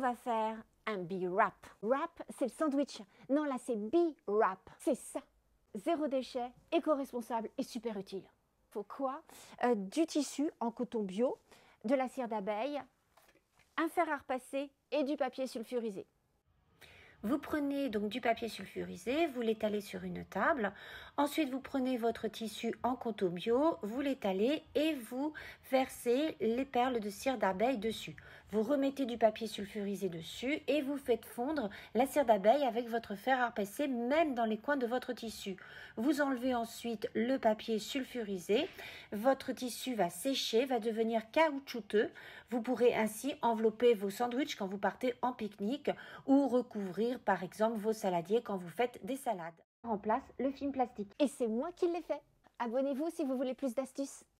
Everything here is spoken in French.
va faire un B-wrap. Wrap, c'est le sandwich. Non, là, c'est B-wrap. C'est ça. Zéro déchet, éco-responsable et super utile. Faut quoi? Euh, Du tissu en coton bio, de la cire d'abeille, un fer à repasser et du papier sulfurisé. Vous prenez donc du papier sulfurisé, vous l'étalez sur une table. Ensuite, vous prenez votre tissu en coton bio, vous l'étalez et vous versez les perles de cire d'abeille dessus. Vous remettez du papier sulfurisé dessus et vous faites fondre la cire d'abeille avec votre fer à repasser, même dans les coins de votre tissu. Vous enlevez ensuite le papier sulfurisé. Votre tissu va sécher, va devenir caoutchouteux. Vous pourrez ainsi envelopper vos sandwichs quand vous partez en pique-nique ou recouvrir par exemple vos saladiers quand vous faites des salades. Remplace le film plastique. Et c'est moi qui l'ai fait. Abonnez-vous si vous voulez plus d'astuces.